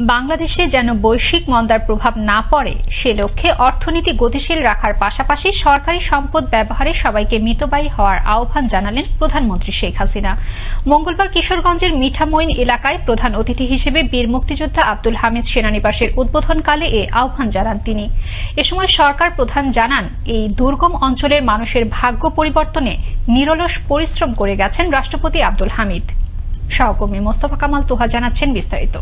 বাংলাদেশে যেন বৈশ্বিক মন্দার প্রভাব না পড়ে, সে লক্ষ্যে অর্থনীতি গতিশীল রাখার পাশাপাশি সরকারি সম্পদ ব্যবহারে সবাইকে মিতবায়ী হওয়ার আহ্বান জানালেন প্রধানমন্ত্রী শেখ হাসিনা। মঙ্গলবার কিশোরগঞ্জের মিঠামইন এলাকায় প্রধান অতিথি হিসেবে বীর মুক্তিযোদ্ধা আব্দুল হামিদ সেনানিবাসের উদ্বোধনকালে এ আহ্বান জানান তিনি। এ সময় সরকার প্রধান জানান, এই দুর্গম অঞ্চলের মানুষের ভাগ্য পরিবর্তনে নিরলস পরিশ্রম করে গেছেন রাষ্ট্রপতি আব্দুল হামিদ। সহকর্মী মোস্তফা কামাল তোহা জানাচ্ছেন বিস্তারিত।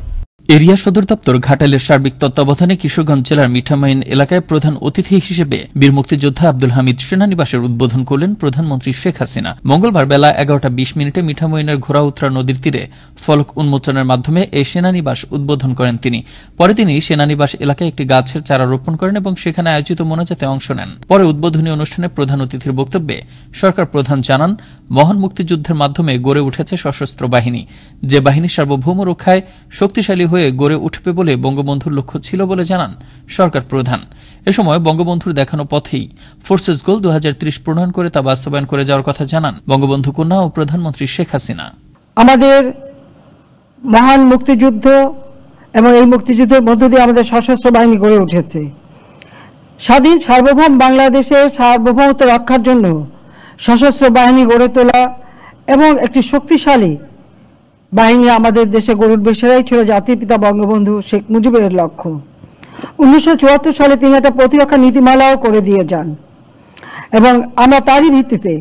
এরিয়া সদর দপ্তর ঘাটালের সার্বিক তত্ত্বাবধানে কিশোরগঞ্জ জেলার মিঠামাইন এলাকায় প্রধান অতিথি হিসেবে বীর মুক্তিযোদ্ধা আব্দুল হামিদ সেনানিবাসের উদ্বোধন করলেন প্রধানমন্ত্রী শেখ হাসিনা। মঙ্গলবার বেলা এগারোটা বিশ মিনিটে মিঠামইনের ঘোড়াউত্রা নদীর তীরে ফলক উন্মোচনের মাধ্যমে এই সেনানিবাস উদ্বোধন করেন তিনি। পরে তিনি সেনানিবাস এলাকায় একটি গাছের চারা রোপণ করেন এবং সেখানে আয়োজিত মোনাজাতে অংশ নেন। পরে উদ্বোধনী অনুষ্ঠানে প্রধান অতিথির বক্তব্যে সরকার প্রধান জানান, মহান মুক্তিযুদ্ধের মাধ্যমে গড়ে উঠেছে সশস্ত্র বাহিনী। যে বাহিনী সার্বভৌম রক্ষায় শক্তিশালী হয়ে গড়ে উঠবে বলে বঙ্গবন্ধুর লক্ষ্য ছিল বলে জানান সরকার প্রধান। এ সময় বঙ্গবন্ধুর দেখানো পথেই ফোর্সেস গোল দু প্রণয়ন করে তা বাস্তবায়ন করে যাওয়ার কথা জানান বঙ্গবন্ধু কন্যা ও প্রধানমন্ত্রী শেখ হাসিনা। আমাদের মহান মুক্তিযুদ্ধ এবং এই মুক্তিযুদ্ধের মধ্য দিয়ে আমাদের সশস্ত্র বাহিনী গড়ে উঠেছে। স্বাধীন সার্বভৌম বাংলাদেশের সার্বভৌমত্ব রক্ষার জন্য সশস্ত্র বাহিনী গড়ে তোলা এবং একটি শক্তিশালী বাহিনী আমাদের দেশে গরুর বেশেরাই ছিল জাতির পিতা বঙ্গবন্ধু শেখ মুজিবের লক্ষ্য। উনিশশো চুয়াত্তর সালে তিনি একটা প্রতিরক্ষা নীতিমালাও করে দিয়ে যান। এবং আমরা তারই ভিত্তিতে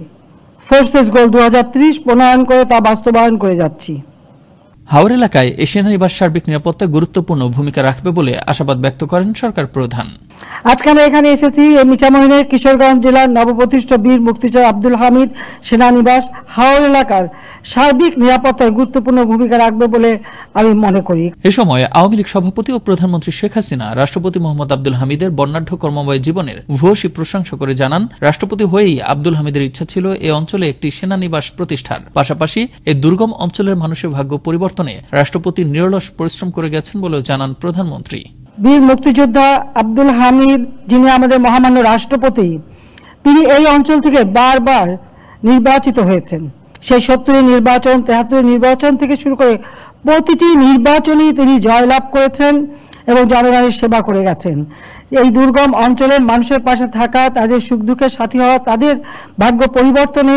ফোর্সেস গোল দু হাজার ত্রিশ প্রণয়ন করে তা বাস্তবায়ন করে যাচ্ছি। হাওর এলাকায় এ সেনানিবাস সার্বিক নিরাপত্তায় গুরুত্বপূর্ণ ভূমিকা রাখবে বলে আশাবাদ ব্যক্ত করেন সরকার প্রধান। আজকে আমরা এখানে এসেছি এই মিঠামহিনের কিশোরগঞ্জ জেলার নবপ্রতিষ্ঠ বীর মুক্তিযোদ্ধা আব্দুল হামিদ সেনানিবাস হাওর এলাকার সার্বিক নিরাপত্তায় গুরুত্বপূর্ণ ভূমিকা রাখবে বলে আমি মনে করি। এ সময় আওয়ামী লীগ সভাপতি ও প্রধানমন্ত্রী শেখ হাসিনা রাষ্ট্রপতি মোহাম্মদ আব্দুল হামিদের বর্ণাঢ্য কর্মময় জীবনের ভূয়সী প্রশংসা করে জানান রাষ্ট্রপতি হয়েই আব্দুল হামিদের ইচ্ছা ছিল এ অঞ্চলে একটি সেনানিবাস প্রতিষ্ঠার। পাশাপাশি এই দুর্গম অঞ্চলের মানুষের ভাগ্য পরিবর্তনে রাষ্ট্রপতি নিরলস পরিশ্রম করে গেছেন বলেও জানান প্রধানমন্ত্রী। বীর মুক্তিযোদ্ধা আব্দুল হামিদ, যিনি আমাদের মহামান্য রাষ্ট্রপতি, তিনি এই অঞ্চল থেকে বারবার নির্বাচিত হয়েছেন। সেই সত্তরের নির্বাচন, তেহাত্তরের নির্বাচন থেকে শুরু করে প্রতিটি নির্বাচনই তিনি জয়লাভ করেছেন এবং জনগণের সেবা করে গেছেন। এই দুর্গম অঞ্চলের মানুষের পাশে থাকা, তাদের সুখ দুঃখের সাথী হওয়া, তাদের ভাগ্য পরিবর্তনে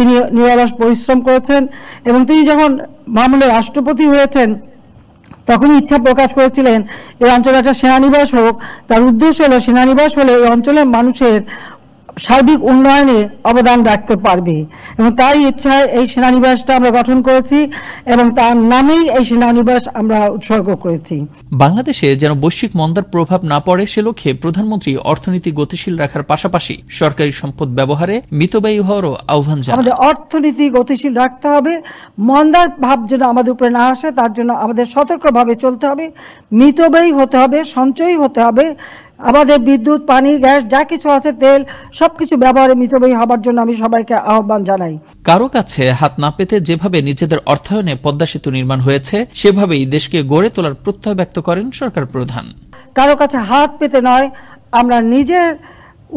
তিনি নিরাবাস পরিশ্রম করেছেন এবং তিনি যখন মামুনের রাষ্ট্রপতি হয়েছেন, তখনই ইচ্ছা প্রকাশ করেছিলেন এই অঞ্চলে একটা সেনানিবাস হোক। তার উদ্দেশ্য হলো সেনানিবাস হলে এই অঞ্চলের মানুষের সার্বিক উন্নয়নে অবদান রাখতে পারবে। এবং তাই ইচ্ছায় এই সেনানিবাসটা আমরা গঠন করেছি এবং তার নামেই এই সেনানিবাস আমরা উৎসর্গ করেছি। বাংলাদেশে যেন বৈশ্বিক মন্দার প্রভাব না পড়ে সে লক্ষ্যে প্রধানমন্ত্রী অর্থনীতি গতিশীল রাখার পাশাপাশি সরকারি সম্পদ ব্যবহারে মিতব্যয়ী হওয়ারও আহ্বান জানান আমাদের অর্থনীতি গতিশীল রাখতে হবে মন্দার ভাব যেন আমাদের উপরে না আসে তার জন্য আমাদের সতর্কভাবে চলতে হবে মিতব্যয়ী হতে হবে সঞ্চয়ী হতে হবে আমাদের বিদ্যুৎ পানি গ্যাস যা কিছু আছে তেল সবকিছু ব্যবহারে মিতব্যয়ী হবার জন্য আমি সবাইকে আহ্বান জানাই। কারও কাছে হাত না পেতে যেভাবে নিজেদের অর্থায়নে পদ্মা সেতু নির্মাণ হয়েছে সেভাবেই দেশকে গড়ে তোলার প্রত্যয় ব্যক্ত করেন সরকার প্রধান। কারও কাছে হাত পেতে নয় আমরা নিজের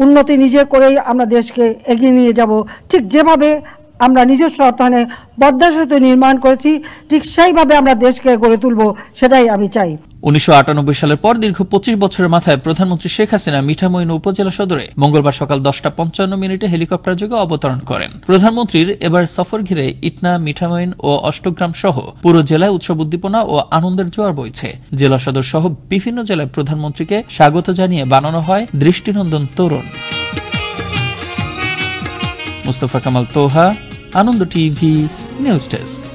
উন্নতি নিজে করেই আমরা দেশকে এগিয়ে নিয়ে যাব। ঠিক যেভাবে আমরা নিজস্ব অর্থায়নে পদ্মা সেতু নির্মাণ করেছি ঠিক সেইভাবে আমরা দেশকে গড়ে তুলব সেটাই আমি চাই। উনিশশো আটানব্বই সালের পর দীর্ঘ পঁচিশ বছরের মাথায় প্রধানমন্ত্রী শেখ হাসিনা মিঠামইন উপজেলা সদরে মঙ্গলবার সকাল দশটা পঞ্চান্ন মিনিটে হেলিকপ্টার যোগে অবতরণ করেন। প্রধানমন্ত্রীর এবার সফর ঘিরে ইটনা মিঠামইন ও অষ্টগ্রাম সহ পুরো জেলায় উৎসব উদ্দীপনা ও আনন্দের জোয়ার বইছে। জেলা সদর সহ বিভিন্ন জেলায় প্রধানমন্ত্রীকে স্বাগত জানিয়ে বানানো হয় দৃষ্টিনন্দন তরুণ। Mustafa Kamal Toha, Ananda TV, news desk.